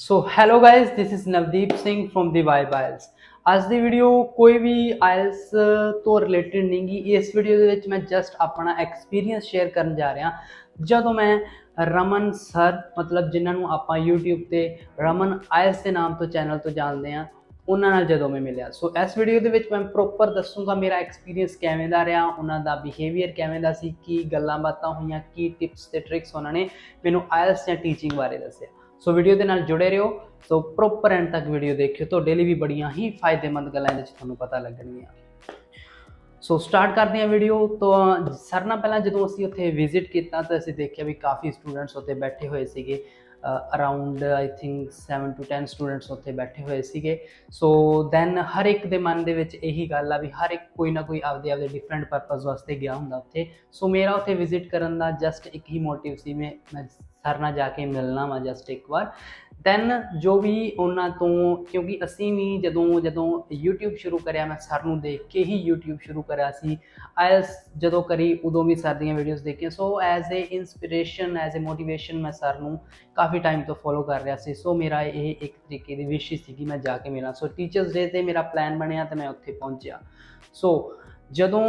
So hello guys this is Navdeep Singh from the vibe IELTS ਅੱਜ ਦੀ video ਕੋਈ ਵੀ IELTS ਤੋਂ related ਨਹੀਂ ਗੀ ਇਸ ਵੀਡੀਓ ਦੇ ਵਿੱਚ ਮੈਂ ਜਸਟ ਆਪਣਾ ਐਕਸਪੀਰੀਅੰਸ ਸ਼ੇਅਰ ਕਰਨ ਜਾ ਰਿਹਾ ਜਦੋਂ ਮੈਂ ਰਮਨ ਸਰ ਮਤਲਬ ਜਿਨ੍ਹਾਂ ਨੂੰ ਆਪਾਂ YouTube ਤੇ ਰਮਨ ਆਇਲਸ ਦੇ ਨਾਮ ਤੋਂ ਚੈਨਲ ਤੋਂ ਜਾਣਦੇ ਆ ਉਹਨਾਂ ਨਾਲ ਜਦੋਂ ਮੈਂ ਮਿਲਿਆ ਸੋ ਇਸ ਵੀਡੀਓ ਦੇ ਵਿੱਚ ਮੈਂ ਪ੍ਰੋਪਰ ਦੱਸੂਗਾ ਮੇਰਾ ਐਕਸਪੀਰੀਅੰਸ ਕਿਵੇਂ ਦਾ ਰਿਹਾ ਉਹਨਾਂ ਦਾ ਬਿਹੇਵੀਅਰ ਕਿਵੇਂ ਦਾ ਸੀ ਕੀ ਗੱਲਾਂ ਬਾਤਾਂ ਹੋਈਆਂ ਕੀ ਟਿਪਸ ਤੇ ਟ੍ਰਿਕਸ ਉਹਨਾਂ ਨੇ ਮੈਨੂੰ ਆਇਲਸ ਜਾਂ ਟੀਚਿੰਗ ਬਾਰੇ ਦੱਸਿਆ ਸੋ ਵੀਡੀਓ ਦੇ ਨਾਲ ਜੁੜੇ ਰਹੋ। ਸੋ ਪ੍ਰੋਪਰ ਐਂਡ ਤੱਕ ਵੀਡੀਓ ਦੇਖਿਓ। ਤੁਹਾਡੇ ਲਈ ਵੀ ਬੜੀਆਂ ਹੀ ਫਾਇਦੇਮੰਦ ਗੱਲਾਂ ਇਹਦੇ ਵਿੱਚ ਤੁਹਾਨੂੰ ਪਤਾ ਲੱਗਣਗੀਆਂ। ਸੋ ਸਟਾਰਟ ਕਰਦੇ ਹਾਂ ਵੀਡੀਓ ਤੋਂ ਸਰ ਨਾਲ ਪਹਿਲਾਂ ਜਦੋਂ ਅਸੀਂ ਉੱਥੇ ਵਿਜ਼ਿਟ ਕੀਤਾ ਤਾਂ ਅਸੀਂ ਦੇਖਿਆ ਵੀ ਕਾਫੀ ਸਟੂਡੈਂਟਸ ਉੱਥੇ ਬੈਠੇ ਹੋਏ ਸੀਗੇ। Around I think 7 to 10 students ਉੱਥੇ ਬੈਠੇ ਹੋਏ ਸੀਗੇ। ਸੋ ਦੈਨ ਹਰ ਇੱਕ ਦੇ ਮਨ ਦੇ ਵਿੱਚ ਇਹੀ ਗੱਲ ਆ ਵੀ ਹਰ ਇੱਕ ਕੋਈ ਨਾ ਕੋਈ ਆਪਦੇ ਆਪਦੇ ਡਿਫਰੈਂਟ ਪਰਪਸ ਵਾਸਤੇ ਗਿਆ ਹੁੰਦਾ ਉੱਥੇ। ਸੋ ਮੇਰਾ ਉੱਥੇ ਵਿਜ਼ਿਟ ਕਰਨ ਦਾ ਜਸਟ ਇੱਕ ਹੀ ਮੋਟਿਵ ਸੀ। ਮੈਂ ਸਰ ਨਾਲ ਜਾ ਕੇ ਮਿਲਣਾ ਵਾ ਜਸਟ ਇੱਕ ਵਾਰ। ਦੈਨ ਜੋ ਵੀ ਉਹਨਾਂ ਤੋਂ, ਕਿਉਂਕਿ ਅਸੀਂ ਵੀ ਜਦੋਂ ਜਦੋਂ YouTube ਸ਼ੁਰੂ ਕਰਿਆ, ਮੈਂ ਸਰ ਨੂੰ ਦੇਖ ਕੇ ਹੀ YouTube ਸ਼ੁਰੂ ਕਰਿਆ ਸੀ। ਆਇਲਸ ਜਦੋਂ ਕਰੀ, ਉਦੋਂ ਵੀ ਸਰ ਦੀਆਂ ਵੀਡੀਓਜ਼ ਦੇਖੀਆਂ। So as a inspiration as a motivation ਮੈਂ ਸਰ ਨੂੰ ਕਾਫੀ ਟਾਈਮ ਤੋਂ ਫੋਲੋ ਕਰ ਰਿਹਾ ਸੀ। ਸੋ ਮੇਰਾ ਇਹ ਇੱਕ ਤਰੀਕੇ ਦੀ ਵਿਸ਼ ਸੀ ਕਿ ਮੈਂ ਜਾ ਕੇ ਮਿਲਾਂ। ਸੋ ਟੀਚਰਸ ਡੇ ਤੇ ਮੇਰਾ ਪਲਾਨ ਬਣਿਆ ਤੇ ਮੈਂ ਉੱਥੇ ਪਹੁੰਚਿਆ। ਸੋ ਜਦੋਂ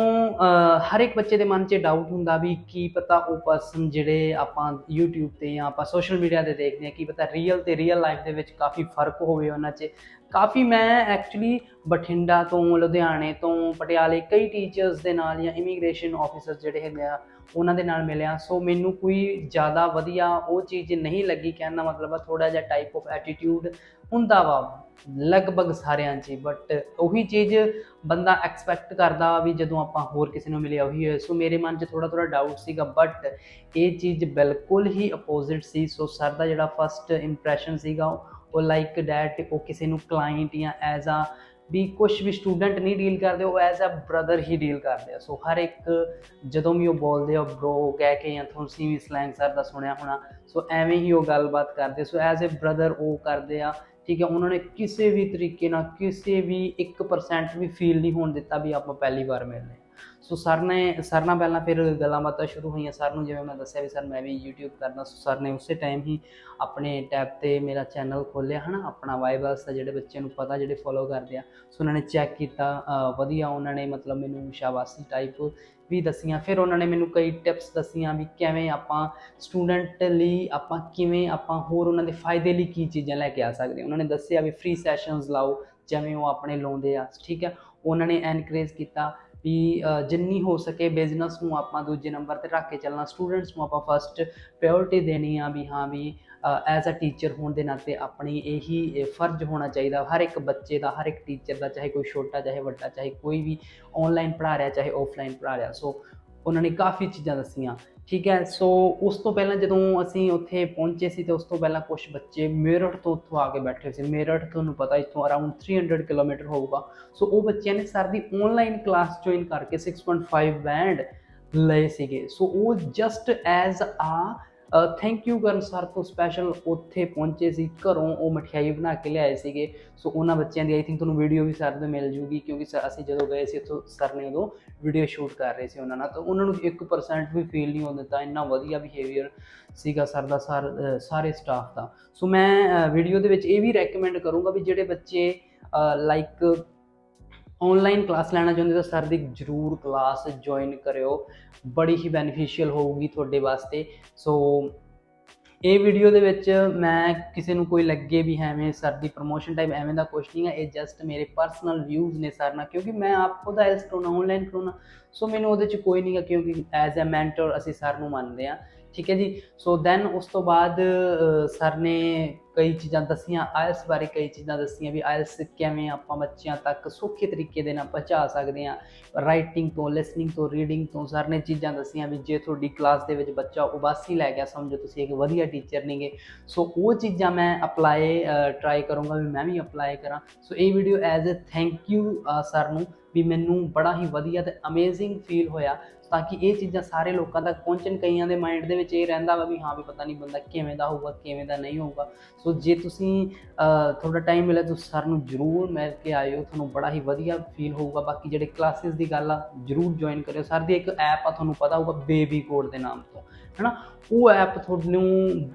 ਹਰ ਇੱਕ ਬੱਚੇ ਦੇ ਮਨ 'ਚ ਡਾਊਟ ਹੁੰਦਾ ਵੀ ਕੀ ਪਤਾ ਉਹ ਪਰਸਨ ਜਿਹੜੇ ਆਪਾਂ YouTube ਤੇ ਜਾਂ ਆਪਾਂ ਸੋਸ਼ਲ ਮੀਡੀਆ ਤੇ ਦੇਖਦੇ ਆ ਕੀ ਪਤਾ ਰੀਅਲ ਤੇ ਰੀਅਲ ਲਾਈਫ ਦੇ ਵਿੱਚ ਕਾਫੀ ਫ਼ਰਕ ਹੋਵੇ ਉਹਨਾਂ 'ਚ। ਕਾਫੀ ਮੈਂ ਐਕਚੁਅਲੀ ਬਠਿੰਡਾ ਤੋਂ, ਲੁਧਿਆਣੇ ਤੋਂ, ਪਟਿਆਲੇ ਕਈ ਟੀਚਰਸ ਦੇ ਨਾਲ ਜਾਂ ਇਮੀਗ੍ਰੇਸ਼ਨ ਆਫੀਸਰਸ ਜਿਹੜੇ ਹੈਗੇ ਆ, ਉਹਨਾਂ ਦੇ ਨਾਲ ਮਿਲਿਆ। ਸੋ ਮੈਨੂੰ ਕੋਈ ਜ਼ਿਆਦਾ ਵਧੀਆ ਉਹ ਚੀਜ਼ ਨਹੀਂ ਲੱਗੀ, ਕਹਿਣ ਦਾ ਮਤਲਬ ਆ ਥੋੜਾ ਜਿਹਾ ਟਾਈਪ ਆਫ ਐਟੀਟਿਊਡ ਹੁੰਦਾ ਵਾ। ਲਗਭਗ ਸਾਰਿਆਂ 'ਚ ਬਟ ਉਹੀ ਚੀਜ਼ ਬੰਦਾ ਐਕਸਪੈਕਟ ਕਰਦਾ ਵੀ ਜਦੋਂ ਆਪਾਂ ਹੋਰ ਕਿਸੇ ਨੂੰ ਮਿਲਿਆ ਉਹੀ ਹੋਏ ਸੋ ਮੇਰੇ ਮਨ 'ਚ ਥੋੜਾ ਥੋੜਾ ਡਾਊਟ ਸੀਗਾ ਬਟ ਇਹ ਚੀਜ਼ ਬਿਲਕੁਲ ਹੀ ਅਪੋਜ਼ਿਟ ਸੀ। ਸੋ ਸਰ ਦਾ ਜਿਹੜਾ ਫਸਟ ਇੰਪ੍ਰੈਸ਼ਨ ਸੀਗਾ, ਉਹ ਲਾਈਕ ਡੈਟ ਉਹ ਕਿਸੇ ਨੂੰ ਕਲਾਇੰਟ ਜਾਂ ਐਜ਼ ਆ ਵੀ ਕੁਝ ਵੀ ਸਟੂਡੈਂਟ ਨਹੀਂ ਡੀਲ ਕਰਦੇ, ਉਹ ਐਜ਼ ਅ ਬ੍ਰਦਰ ਹੀ ਡੀਲ ਕਰਦੇ ਆ। ਸੋ ਹਰ ਇੱਕ ਜਦੋਂ ਵੀ ਉਹ ਬੋਲਦੇ ਆ ਬ੍ਰੋ ਕਹਿ ਕੇ ਜਾਂ ਤੁਸੀਂ ਵੀ ਸਲੈਂਗ ਸਰ ਦਾ ਸੁਣਿਆ ਹੋਣਾ। ਸੋ ਐਵੇਂ ਹੀ ਉਹ ਗੱਲਬਾਤ ਕਰਦੇ। ਸੋ ਐਜ਼ ਅ ਬ੍ਰਦਰ ਉਹ ਕਰਦੇ ਆ। ਠੀਕ ਹੈ, ਉਹਨਾਂ ਨੇ ਕਿਸੇ ਵੀ ਤਰੀਕੇ ਨਾਲ ਕਿਸੇ ਵੀ 1% ਵੀ ਫੀਲ ਨਹੀਂ ਹੋਣ ਦਿੱਤਾ ਵੀ ਆਪਾਂ ਪਹਿਲੀ ਵਾਰ ਮਿਲਨੇ ਸੋ ਸਰ ਨੇ, ਸਰ ਨਾਲ ਪਹਿਲਾਂ ਫਿਰ ਗੱਲਾਂ ਬਾਤਾਂ ਸ਼ੁਰੂ ਹੋਈਆਂ ਸਰ ਨੂੰ, ਜਿਵੇਂ ਮੈਂ ਦੱਸਿਆ ਵੀ ਸਰ ਮੈਂ ਵੀ YouTube ਕਰਦਾ ਸੋ। ਸਰ ਨੇ ਉਸੇ ਟਾਈਮ ਹੀ ਆਪਣੇ ਟੈਬ ਤੇ ਮੇਰਾ ਚੈਨਲ ਖੋਲਿਆ ਹਨਾ? ਆਪਣਾ ਵਾਈਬਲਸ ਦਾ ਜਿਹੜੇ ਬੱਚਿਆਂ ਨੂੰ ਪਤਾ, ਜਿਹੜੇ ਫੋਲੋ ਕਰਦੇ ਆ। ਸੋ ਉਹਨਾਂ ਨੇ ਚੈੱਕ ਕੀਤਾ ਵਧੀਆ ਉਹਨਾਂ ਨੇ ਮਤਲਬ ਮੈਨੂੰ ਸ਼ਾਬਾਸ਼ੀ ਟਾਈਪ ਵੀ ਦਸੀਆਂ। ਫਿਰ ਉਹਨਾਂ ਨੇ ਮੈਨੂੰ ਕਈ ਟਿਪਸ ਦਸੀਆਂ ਵੀ ਕਿਵੇਂ ਆਪਾਂ ਸਟੂਡੈਂਟ ਲਈ ਆਪਾਂ ਕਿਵੇਂ ਆਪਾਂ ਹੋਰ ਉਹਨਾਂ ਦੇ ਫਾਇਦੇ ਲਈ ਕੀ ਚੀਜ਼ਾਂ ਲੈ ਕੇ ਆ ਸਕਦੇ ਉਹਨਾਂ ਨੇ ਦੱਸਿਆ ਵੀ ਫ੍ਰੀ ਸੈਸ਼ਨਸ ਲਾਓ, ਜਿਵੇਂ ਉਹ ਆਪਣੇ ਲਾਉਂਦੇ ਆ, ਠੀਕ ਹੈ ਉਹਨਾਂ ਨੇ ਐਨਕਰੇਜ ਕੀਤਾ ਵੀ ਜਿੰਨੀ ਹੋ ਸਕੇ ਬਿਜ਼ਨਸ ਨੂੰ ਆਪਾਂ ਦੂਜੇ ਨੰਬਰ ਤੇ ਰੱਖ ਕੇ ਚੱਲਣਾ। ਸਟੂਡੈਂਟਸ ਨੂੰ ਆਪਾਂ ਫਸਟ ਪ੍ਰਾਇੋਰਟੀ ਦੇਣੀ ਆ ਵੀ ਹਾਂ ਵੀ ਐਜ਼ ਅ ਟੀਚਰ ਹੋਣ ਦੇ ਨਾਤੇ ਆਪਣੀ ਇਹੀ ਫਰਜ਼ ਹੋਣਾ ਚਾਹੀਦਾ। ਹਰ ਇੱਕ ਬੱਚੇ ਦਾ, ਹਰ ਇੱਕ ਟੀਚਰ ਦਾ, ਚਾਹੇ ਕੋਈ ਛੋਟਾ, ਚਾਹੇ ਵੱਡਾ, ਚਾਹੇ ਕੋਈ ਵੀ ਆਨਲਾਈਨ ਪੜ੍ਹਾ ਰਿਹਾ, ਚਾਹੇ ਆਫਲਾਈਨ ਪੜ੍ਹਾ ਰਿਹਾ। ਸੋ ਉਹਨਾਂ ਨੇ ਕਾਫੀ ਚੀਜ਼ਾਂ ਦੱਸੀਆਂ, ਠੀਕ ਹੈ? ਸੋ ਉਸ ਤੋਂ ਪਹਿਲਾਂ ਜਦੋਂ ਅਸੀਂ ਉੱਥੇ ਪਹੁੰਚੇ ਸੀ ਤੇ ਉਸ ਤੋਂ ਪਹਿਲਾਂ ਕੁਝ ਬੱਚੇ ਮੇਰਠ ਤੋਂ ਉੱਥੋਂ ਆ ਕੇ ਬੈਠੇ ਸੀ। ਮੇਰਠ ਤੁਹਾਨੂੰ ਪਤਾ ਇੱਥੋਂ ਅਰਾਊਂਡ 300 ਕਿਲੋਮੀਟਰ ਹੋਊਗਾ। ਸੋ ਉਹ ਬੱਚਿਆਂ ਨੇ ਸਰ ਦੀ ਆਨਲਾਈਨ ਕਲਾਸ ਜੁਆਇਨ ਕਰਕੇ 6.5 ਬੈਂਡ ਲਏ ਸੀਗੇ। ਸੋ ਉਹ just as a thank you ਕਰਨ ਸਰ ਤੋਂ ਸਪੈਸ਼ਲ ਉੱਥੇ ਪਹੁੰਚੇ ਸੀ, ਘਰੋਂ ਉਹ ਮਠਿਆਈ ਬਣਾ ਕੇ ਲਿਆਏ ਸੀਗੇ। ਸੋ ਉਹਨਾਂ ਬੱਚਿਆਂ ਦੀ ਆਈ ਥਿੰਕ ਤੁਹਾਨੂੰ ਵੀਡੀਓ ਵੀ ਸਰ ਦੇ ਮਿਲ ਜੂਗੀ, ਕਿਉਂਕਿ ਸਰ ਅਸੀਂ ਜਦੋਂ ਗਏ ਸੀ ਉੱਥੋਂ ਸਰ ਨੇ ਉਦੋਂ ਵੀਡੀਓ ਸ਼ੂਟ ਕਰ ਰਹੇ ਸੀ ਉਹਨਾਂ ਨਾਲ। ਤਾਂ ਉਹਨਾਂ ਨੂੰ 1% ਵੀ ਫੀਲ ਨਹੀਂ ਹੋਣ ਦਿੱਤਾ, ਇੰਨਾ ਵਧੀਆ ਬਿਹੇਵੀਅਰ ਸੀਗਾ ਸਰ ਦਾ ਸਾਰੇ ਸਟਾਫ ਦਾ। ਸੋ ਮੈਂ ਵੀਡੀਓ ਦੇ ਵਿੱਚ ਇਹ ਵੀ ਰეკਮੈਂਡ ਕਰੂੰਗਾ ਵੀ ਜਿਹੜੇ ਬੱਚੇ ਲਾਈਕ ਆਨਲਾਈਨ ਕਲਾਸ ਲੈਣਾ ਚਾਹੁੰਦੇ ਤਾਂ ਸਰ ਦੀ ਜਰੂਰ ਕਲਾਸ ਜੁਆਇਨ ਕਰਿਓ। ਬੜੀ ਹੀ ਬੈਨੀਫੀਸ਼ੀਅਲ ਹੋਊਗੀ ਤੁਹਾਡੇ ਵਾਸਤੇ। ਸੋ ਇਹ ਵੀਡੀਓ ਦੇ ਵਿੱਚ ਮੈਂ ਕਿਸੇ ਨੂੰ ਕੋਈ ਲੱਗੇ ਵੀ ਐਵੇਂ ਸਰ ਦੀ ਪ੍ਰੋਮੋਸ਼ਨ ਟਾਈਮ ਐਵੇਂ ਦਾ ਕੁਝ ਨਹੀਂ ਹੈ, ਇਹ ਜਸਟ ਮੇਰੇ ਪਰਸਨਲ ਵਿਊਜ਼ ਨੇ ਸਰ ਨਾਲ, ਕਿਉਂਕਿ ਮੈਂ ਆਪ ਖੁਦ ਆਇਲਸ ਕਰਾਉਣਾ ਆਨਲਾਈਨ ਕਰਾਉਣਾ ਸੋ ਮੈਨੂੰ ਉਹਦੇ 'ਚ ਕੋਈ ਨਹੀਂ ਨਹੀਂਗਾ ਕਿਉਂਕਿ ਐਜ਼ ਅ ਮੈਂਟਰ ਅਸੀਂ ਸਰ ਨੂੰ ਮੰਨਦੇ ਆ ਠੀਕ ਹੈ ਜੀ? ਸੋ ਦੈਨ ਉਸ ਤੋਂ ਬਾਅਦ ਸਰ ਨੇ ਕਈ ਚੀਜ਼ਾਂ ਦੱਸੀਆਂ ਆਇਲਸ ਬਾਰੇ ਕਈ ਚੀਜ਼ਾਂ ਦੱਸੀਆਂ ਵੀ ਆਇਲਸ ਕਿਵੇਂ ਆਪਾਂ ਬੱਚਿਆਂ ਤੱਕ ਸੌਖੇ ਤਰੀਕੇ ਦੇ ਨਾਲ ਪਹੁੰਚਾ ਸਕਦੇ ਆ ਰਾਈਟਿੰਗ ਤੋਂ ਲਿਸਨਿੰਗ ਤੋਂ ਰੀਡਿੰਗ ਤੋਂ ਸਰ ਨੇ ਚੀਜ਼ਾਂ ਦੱਸੀਆਂ ਵੀ ਜੇ ਤੁਹਾਡੀ ਕਲਾਸ ਦੇ ਵਿੱਚ ਬੱਚਾ ਉਬਾਸੀ ਲੈ ਗਿਆ, ਸਮਝੋ ਤੁਸੀਂ ਇੱਕ ਵਧੀਆ ਟੀਚਰ ਨੇਗੇ। ਸੋ ਉਹ ਚੀਜ਼ਾਂ ਮੈਂ ਅਪਲਾਈ ਟਰਾਈ ਕਰੂੰਗਾ ਵੀ ਮੈਂ ਵੀ ਅਪਲਾਈ ਕਰਾਂ। ਸੋ ਇਹ video as a thank you sir ਨੂੰ ਵੀ ਮੈਨੂੰ ਬੜਾ ਹੀ ਵਧੀਆ ਤੇ ਅਮੇਜ਼ਿੰਗ ਫੀਲ ਹੋਇਆ। ਤਾਂ ਕਿ ਇਹ ਚੀਜ਼ਾਂ ਸਾਰੇ ਲੋਕਾਂ ਤੱਕ ਪਹੁੰਚਣ, ਕਈਆਂ ਦੇ ਮਾਈਂਡ ਦੇ ਵਿੱਚ ਇਹ ਰਹਿੰਦਾ ਵਾ ਵੀ ਹਾਂ ਵੀ ਪਤਾ ਨਹੀਂ ਬੰਦਾ ਕਿਵੇਂ ਦਾ ਹੋਊਗਾ, ਕਿਵੇਂ ਦਾ ਨਹੀਂ ਹੋਊਗਾ। ਸੋ ਜੇ ਤੁਸੀਂ ਥੋੜਾ ਟਾਈਮ ਮਿਲੇ ਤਾਂ ਸਰ ਨੂੰ ਜਰੂਰ ਮਿਲ ਕੇ ਆਇਓ, ਤੁਹਾਨੂੰ ਬੜਾ ਹੀ ਵਧੀਆ ਫੀਲ ਹੋਊਗਾ। ਬਾਕੀ ਜਿਹੜੇ ਕਲਾਸਿਸ ਦੀ ਗੱਲ ਆ, ਜਰੂਰ ਜੁਆਇਨ ਕਰਿਓ। ਸਰ ਦੀ ਇੱਕ ਐਪ ਆ, ਤੁਹਾਨੂੰ ਪਤਾ ਹੋਊਗਾ ਬੇਬੀ ਕੋਡ ਦੇ ਨਾਮ ਤੋਂ, ਹੈਨਾ? ਉਹ ਐਪ ਤੁਹਾਨੂੰ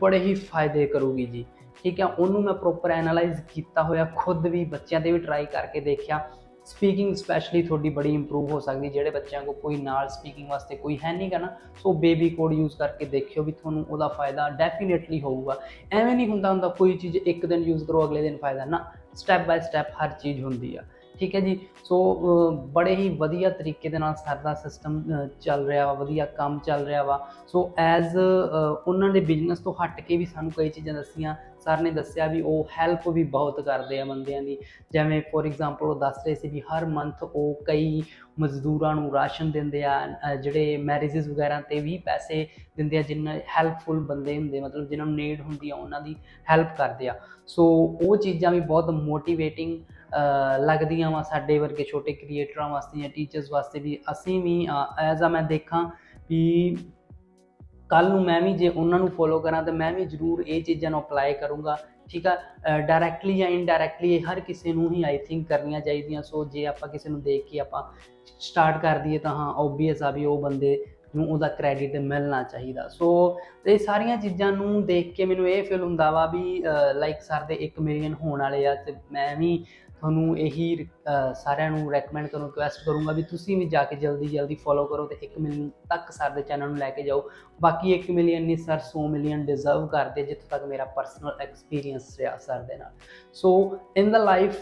ਬੜੇ ਹੀ ਫਾਇਦੇ ਕਰੂਗੀ ਜੀ। ਠੀਕ ਹੈ ਉਹਨੂੰ ਮੈਂ ਪ੍ਰੋਪਰ ਐਨਾਲਾਈਜ਼ ਕੀਤਾ ਹੋਇਆ, ਖੁਦ ਵੀ ਬੱਚਿਆਂ ਤੇ ਵੀ ਟਰਾਈ ਕਰਕੇ ਦੇਖਿਆ। ਸਪੀਕਿੰਗ ਸਪੈਸ਼ਲੀ ਤੁਹਾਡੀ ਬੜੀ ਇੰਪਰੂਵ ਹੋ ਸਕਦੀ, ਜਿਹੜੇ ਬੱਚਿਆਂ ਕੋ ਕੋਈ ਨਾਲ ਸਪੀਕਿੰਗ ਵਾਸਤੇ ਕੋਈ ਹੈ ਨਹੀਂ ਨਾ, ਸੋ ਬੇਬੀ ਕੋਡ ਯੂਜ਼ ਕਰਕੇ ਦੇਖਿਓ ਵੀ ਤੁਹਾਨੂੰ ਉਹਦਾ ਫਾਇਦਾ ਡੈਫੀਨਿਟਲੀ ਹੋਊਗਾ। ਐਵੇਂ ਨਹੀਂ ਹੁੰਦਾ ਹੁੰਦਾ ਕੋਈ ਚੀਜ਼ ਇੱਕ ਦਿਨ ਯੂਜ਼ ਕਰੋ, ਅਗਲੇ ਦਿਨ ਫਾਇਦਾ। ਨਾ ਸਟੈਪ ਬਾਈ ਸਟੈਪ ਹਰ ਚੀਜ਼ ਹੁੰਦੀ ਆ। ਠੀਕ ਹੈ ਜੀ। ਸੋ ਬੜੇ ਹੀ ਵਧੀਆ ਤਰੀਕੇ ਦੇ ਨਾਲ ਸਰ ਦਾ ਸਿਸਟਮ ਚੱਲ ਰਿਹਾ ਵਾ, ਵਧੀਆ ਕੰਮ ਚੱਲ ਰਿਹਾ ਵਾ। ਸੋ ਐਜ਼ ਉਹਨਾਂ ਦੇ ਬਿਜ਼ਨਸ ਤੋਂ ਹਟ ਕੇ ਵੀ ਸਾਨੂੰ ਕਈ ਚੀਜ਼ਾਂ ਦੱਸੀਆਂ। ਸਰ ਨੇ ਦੱਸਿਆ ਵੀ ਉਹ ਹੈਲਪ ਵੀ ਬਹੁਤ ਕਰਦੇ ਆ ਬੰਦਿਆਂ ਦੀ। ਜਿਵੇਂ ਫੋਰ ਐਗਜ਼ਾਮਪਲ ਉਹ ਦੱਸ ਰਹੇ ਸੀ ਵੀ ਹਰ ਮੰਥ ਉਹ ਕਈ ਮਜ਼ਦੂਰਾਂ ਨੂੰ ਰਾਸ਼ਨ ਦਿੰਦੇ ਆ ਜਿਹੜੇ ਮੈਰਿਜਸ ਵਗੈਰਾ ਤੇ ਵੀ ਪੈਸੇ ਦਿੰਦੇ ਆ ਜਿਨ੍ਹਾਂ ਹੈਲਪਫੁਲ ਬੰਦੇ ਹੁੰਦੇ, ਮਤਲਬ ਜਿਨ੍ਹਾਂ ਨੂੰ ਨੀਡ ਹੁੰਦੀ ਆ, ਉਹਨਾਂ ਦੀ ਹੈਲਪ ਕਰਦੇ ਆ। ਸੋ ਉਹ ਚੀਜ਼ਾਂ ਵੀ ਬਹੁਤ ਮੋਟੀਵੇਟਿੰਗ ਲੱਗਦੀਆਂ ਵਾ ਸਾਡੇ ਵਰਗੇ ਛੋਟੇ ਕ੍ਰੀਏਟਰਾਂ ਵਾਸਤੇ ਜਾਂ ਟੀਚਰਸ ਵਾਸਤੇ ਵੀ। ਅਸੀਂ ਵੀ ਐਜ਼ ਆ ਮੈਂ ਦੇਖਾਂ ਵੀ ਕੱਲ ਨੂੰ ਮੈਂ ਵੀ ਜੇ ਉਹਨਾਂ ਨੂੰ ਫੋਲੋ ਕਰਾਂ ਤਾਂ ਮੈਂ ਵੀ ਜ਼ਰੂਰ ਇਹ ਚੀਜ਼ਾਂ ਨੂੰ ਅਪਲਾਈ ਕਰੂੰਗਾ। ਠੀਕ ਆ? ਡਾਇਰੈਕਟਲੀ ਜਾਂ ਇਨਡਾਇਰੈਕਟਲੀ ਹਰ ਕਿਸੇ ਨੂੰ ਹੀ ਆਈ ਥਿੰਕ ਕਰਨੀਆਂ ਚਾਹੀਦੀਆਂ। ਸੋ ਜੇ ਆਪਾਂ ਕਿਸੇ ਨੂੰ ਦੇਖ ਕੇ ਆਪਾਂ ਸਟਾਰਟ ਕਰ ਦਈਏ ਤਾਂ ਹਾਂ ਆਬਵੀਅਸ ਆ ਵੀ ਉਹ ਬੰਦੇ ਨੂੰ ਉਹਦਾ ਕ੍ਰੈਡਿਟ ਮਿਲਣਾ ਚਾਹੀਦਾ। ਸੋ ਇਹ ਸਾਰੀਆਂ ਚੀਜ਼ਾਂ ਨੂੰ ਦੇਖ ਕੇ ਮੈਨੂੰ ਇਹ ਫੀਲ ਹੁੰਦਾ ਵਾ ਵੀ ਲਾਈਕ ਸਰ ਦੇ ਇੱਕ ਮਿਲੀਅਨ ਹੋਣ ਵਾਲੇ ਆ ਤੇ ਮੈਂ ਵੀ ਤੁਹਾਨੂੰ ਇਹੀ ਸਾਰਿਆਂ ਨੂੰ ਰეკਮੈਂਡ ਕਰੂੰ ਰਿਕੁਐਸਟ ਕਰੂੰਗਾ ਵੀ ਤੁਸੀਂ ਵੀ ਜਾ ਕੇ ਜਲਦੀ ਜਲਦੀ ਫੋਲੋ ਕਰੋ ਤੇ 1 ਮਿਲੀਅਨ ਤੱਕ ਸਰ ਦੇ ਚੈਨਲ ਨੂੰ ਲੈ ਕੇ ਜਾਓ। ਬਾਕੀ 1 ਮਿਲੀਅਨ ਨਹੀਂ ਸਰ 100 ਮਿਲੀਅਨ ਡਿਜ਼ਰਵ ਕਰਦੇ ਜਿੱਥੋਂ ਤੱਕ ਮੇਰਾ ਪਰਸਨਲ ਐਕਸਪੀਰੀਅੰਸ ਰਿਹਾ ਸਰ ਦੇ ਨਾਲ। ਸੋ ਇਨ ਦਾ ਲਾਈਫ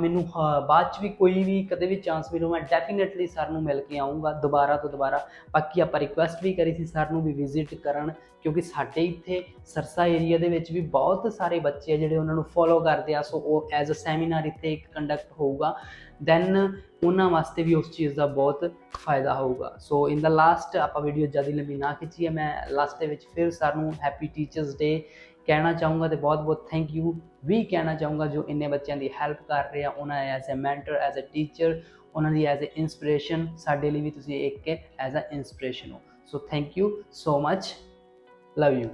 ਮੈਨੂੰ ਬਾਅਦ ਚ ਵੀ ਕੋਈ ਵੀ ਕਦੇ ਵੀ ਚਾਂਸ ਮਿਲੂ, ਮੈਂ ਡੈਫੀਨਿਟਲੀ ਸਰ ਨੂੰ ਮਿਲ ਕੇ ਆਉਂਗਾ ਦੁਬਾਰਾ ਤੋਂ ਦੁਬਾਰਾ। ਬਾਕੀ ਆਪਾਂ ਰਿਕੁਐਸਟ ਵੀ ਕਰੀ ਸੀ ਸਰ ਨੂੰ ਵੀ ਵਿਜ਼ਿਟ ਕਰਨ ਕਿਉਂਕਿ ਸਾਡੇ ਇੱਥੇ ਸਰਸਾ ਏਰੀਆ ਦੇ ਵਿੱਚ ਵੀ ਬਹੁਤ ਸਾਰੇ ਬੱਚੇ ਆ ਜਿਹੜੇ ਉਹਨਾਂ ਨੂੰ ਫੋਲੋ ਕਰਦੇ ਆ ਸੋ ਉਹ ਐਜ਼ ਅ ਸੈਮੀਨਾਰ ਇੱਥੇ ਇੱਕ ਕੰਡਕਟ ਹੋਊਗਾ। ਦੈਨ ਉਹਨਾਂ ਵਾਸਤੇ ਵੀ ਉਸ ਚੀਜ਼ ਦਾ ਬਹੁਤ ਫਾਇਦਾ ਹੋਊਗਾ। ਸੋ ਇਨ ਦਾ ਲਾਸਟ ਆਪਾਂ ਵੀਡੀਓ ਜ਼ਿਆਦਾ ਲੰਬੀ ਨਾ ਖਿੱਚੀਏ, ਮੈਂ ਲਾਸਟ ਦੇ ਵਿੱਚ ਫਿਰ ਸਾਨੂੰ ਹੈਪੀ ਟੀਚਰਸ ਡੇ ਕਹਿਣਾ ਚਾਹੂੰਗਾ ਤੇ ਬਹੁਤ ਬਹੁਤ ਥੈਂਕ ਯੂ ਵੀ ਕਹਿਣਾ ਚਾਹੂੰਗਾ ਜੋ ਇੰਨੇ ਬੱਚਿਆਂ ਦੀ ਹੈਲਪ ਕਰ ਰਹੇ ਆ, ਉਹਨਾਂ as a mentor as a teacher ਉਹਨਾਂ ਦੀ ਐਜ਼ ਅ ਇਨਸਪੀਰੇਸ਼ਨ ਸਾਡੇ ਲਈ ਵੀ ਤੁਸੀਂ ਇੱਕ ਐਜ਼ ਅ ਇਨਸਪੀਰੇਸ਼ਨ ਹੋ। So thank you so much love you